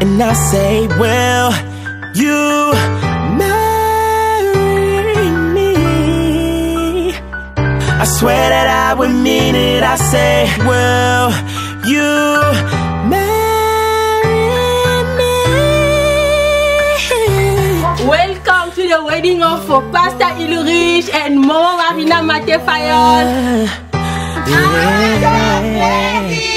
And I say, Will you marry me? I swear that I would mean it. I say, Will you marry me? Welcome to the wedding of Pastor Ilurich and Mama Marina Mate Fayon. Welcome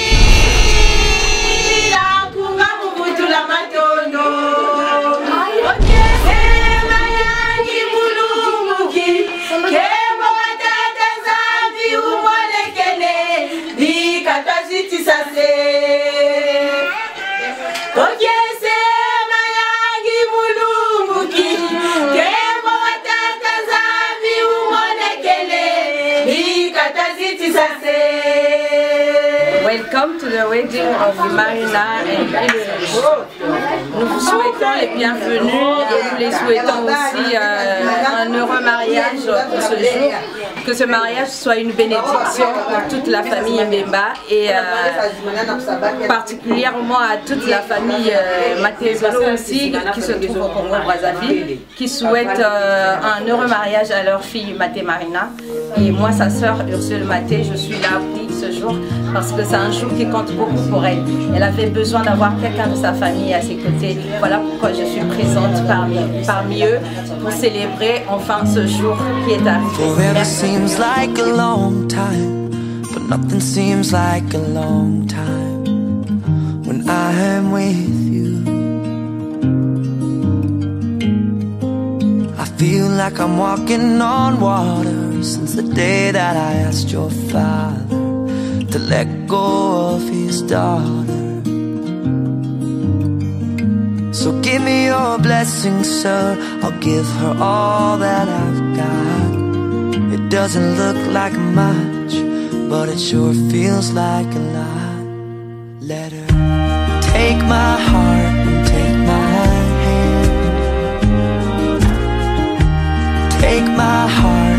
wedding of Marina. Nous vous souhaitons les bienvenus et nous les souhaitons aussi euh, un heureux mariage pour ce jour. Que ce mariage soit une bénédiction pour toute la famille Mbemba et euh, particulièrement à toute la famille euh, Matezolo aussi qui se trouve au Congo Brazzaville, qui souhaite euh, un heureux mariage à leur fille Maté Marina. Et moi, sa sœur Ursule Maté, je suis là ce jour parce que c'est un jour qui compte beaucoup pour elle. Elle avait besoin d'avoir quelqu'un de sa famille à ses côtés. Voilà pourquoi je suis présente parmi, parmi eux pour célébrer enfin ce jour qui est arrivé. Forever seems like a long time, but nothing seems like a long time when I am with you. I feel like I'm walking on water since the day that I asked your father to let go of his daughter. So give me your blessing, sir. I'll give her all that I've got. It doesn't look like much, but it sure feels like a lot. Let her take my heart and take my hand. Take my heart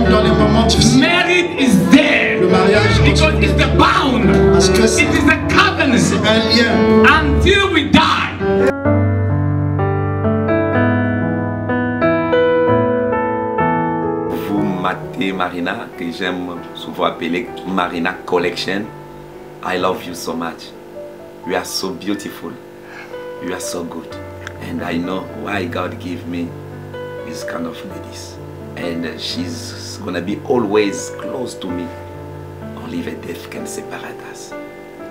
même dans les moments difficiles. Marriage is there. Le mariage Because it's the bound. Parce que c'est un lien. Until we die. Maté Marina, que j'aime souvent appeler Marina Collection. I love you so much. You are so beautiful. You are so good. And I know why God gave me this kind of ladies. And she's gonna be always close to me. Only the death can separate us.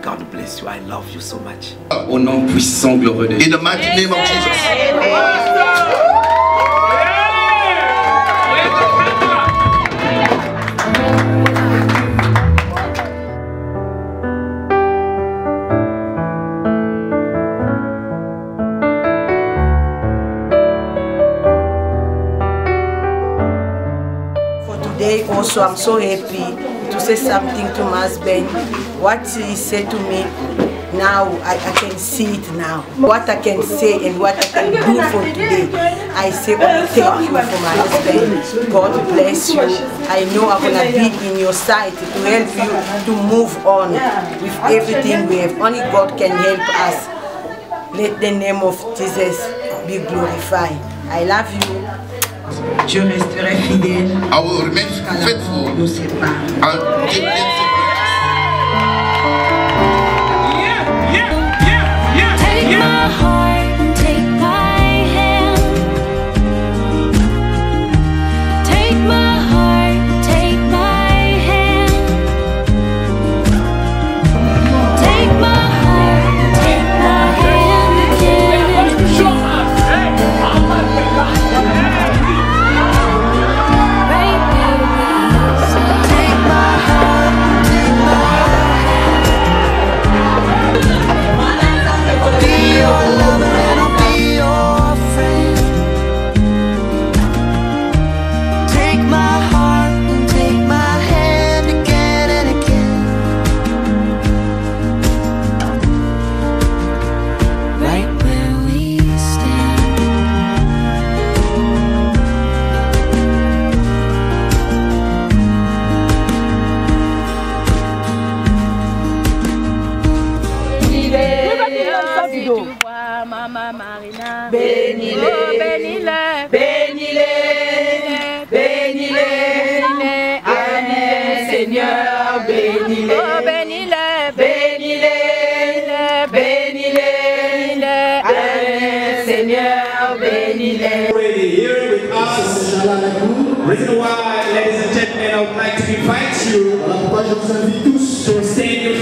God bless you. I love you so much. Au nom puissant, glorieux de In the mighty name of Jesus. Also I'm so happy to say something to my husband. What he said to me now I, I can see it now. What I can say and what I can do for today. I say only thank you for my husband. God bless you. I know I'm gonna be in your side to help you to move on with everything we have. Only God can help us. Let the name of Jesus be glorified. I love you. Je resterai fidèle I will remain jusqu'à la mort faithful nous sépare. until death separates. Take my heart to invite you to stand your feet.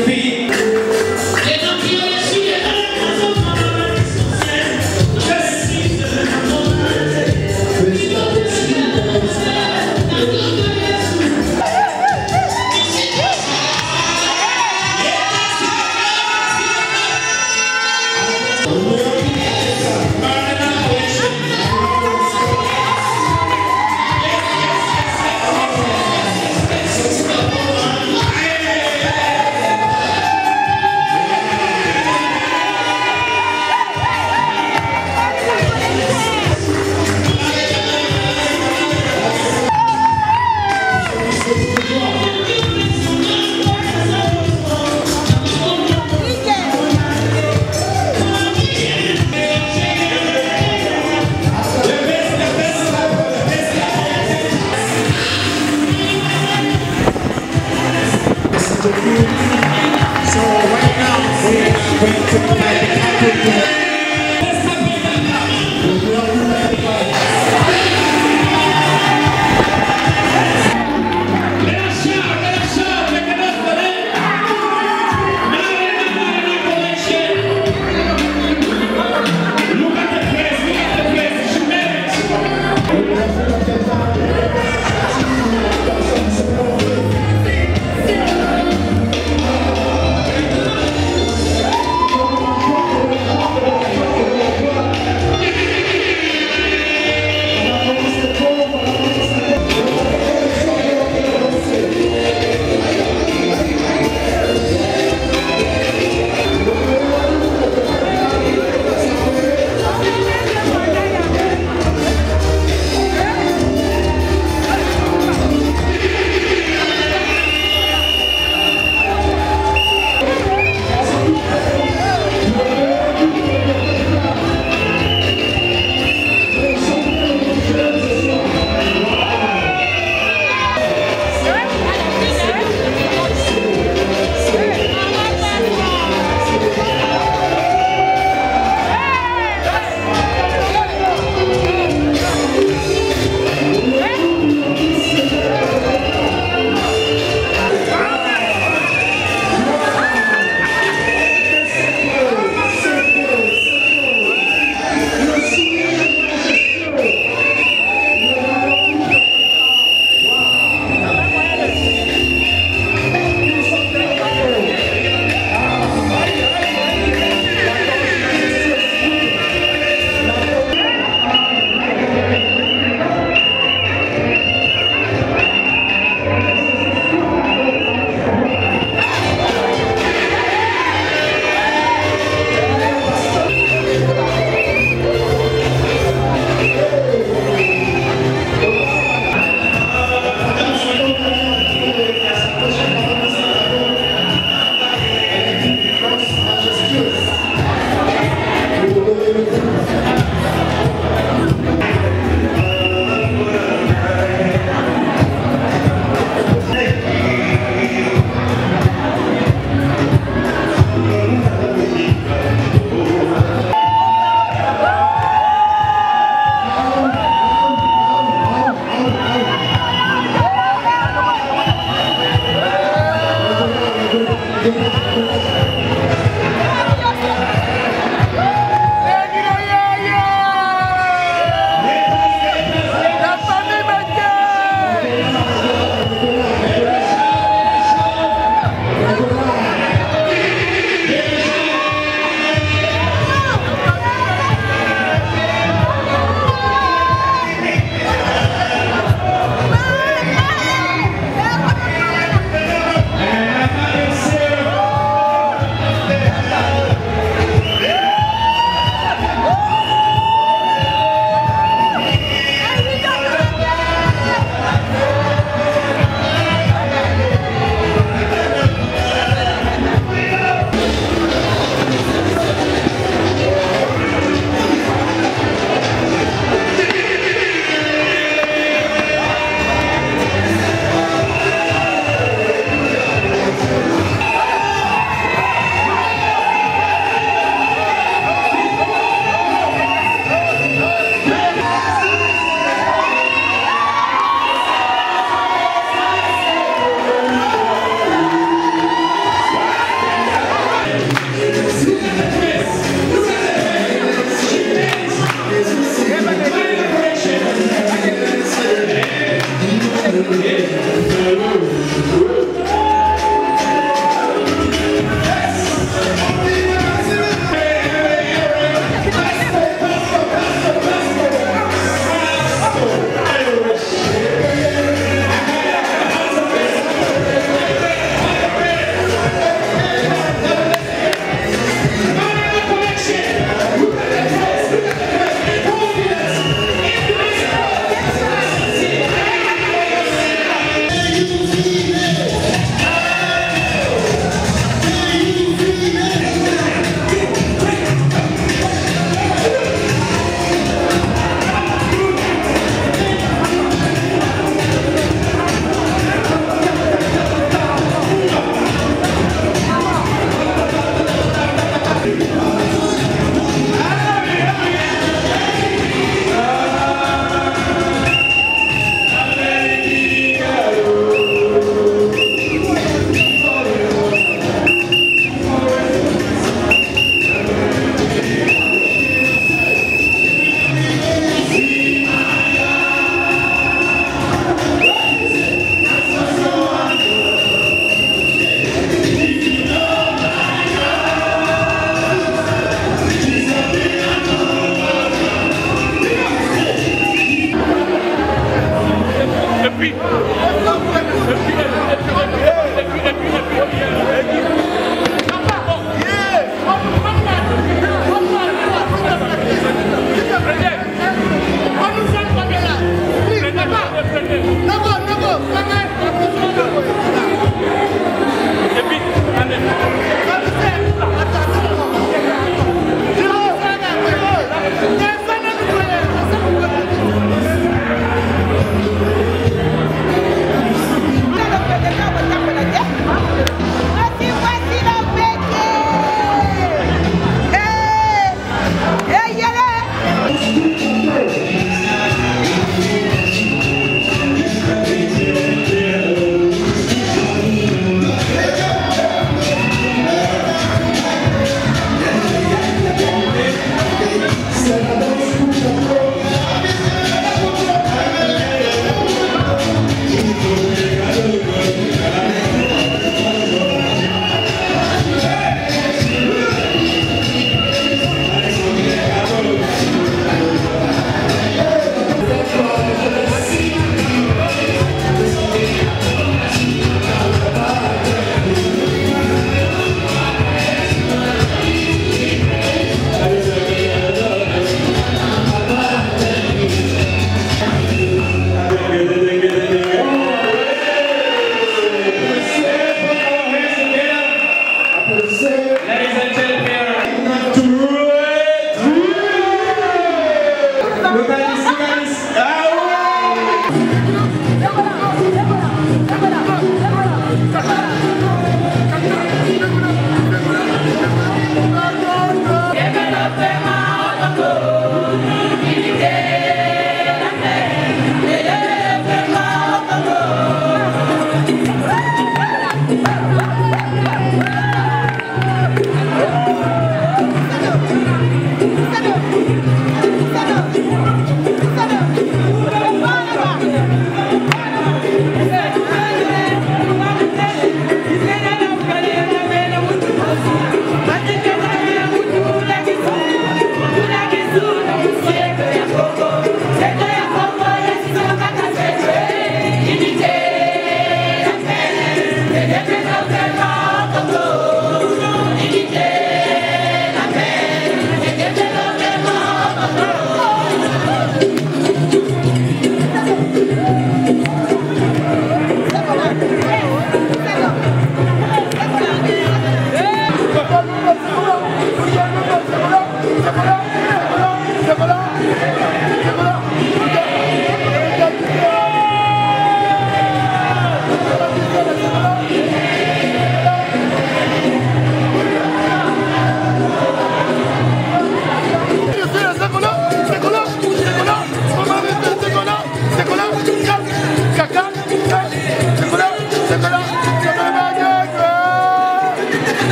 Street.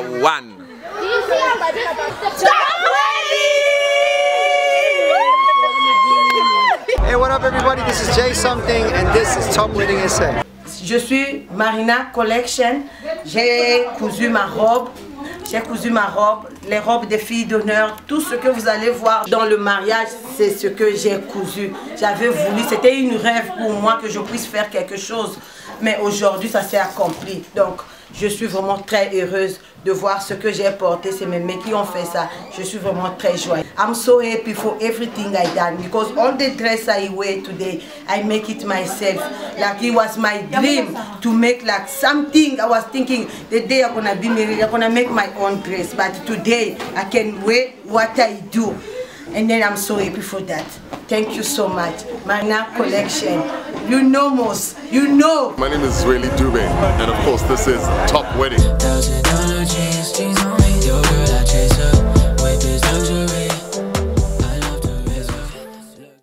One. Hey, what up, everybody? This is Jay Something, and this is Top Wedding SA. Je suis Marina Collection. J'ai cousu ma robe. J'ai cousu ma robe, les robes des filles d'honneur, tout ce que vous allez voir dans le mariage, c'est ce que j'ai cousu. J'avais voulu, c'était une rêve pour moi que je puisse faire quelque chose. Mais aujourd'hui, ça s'est accompli. Donc, je suis vraiment très heureuse de voir ce que j'ai porté. C'est mes mains qui ont fait ça. Je suis vraiment très joyeuse. I'm so happy for everything I done because all the dress I wear today, I make it myself. Like it was my dream to make like something. I was thinking the day I'm gonna be married, I'm gonna make my own dress. But today I can wear what I do. And then I'm so happy for that. Thank you so much. Marina Collection. You know most. You know. My name is Zweli Dube, and of course, this is Top Wedding. Does it energy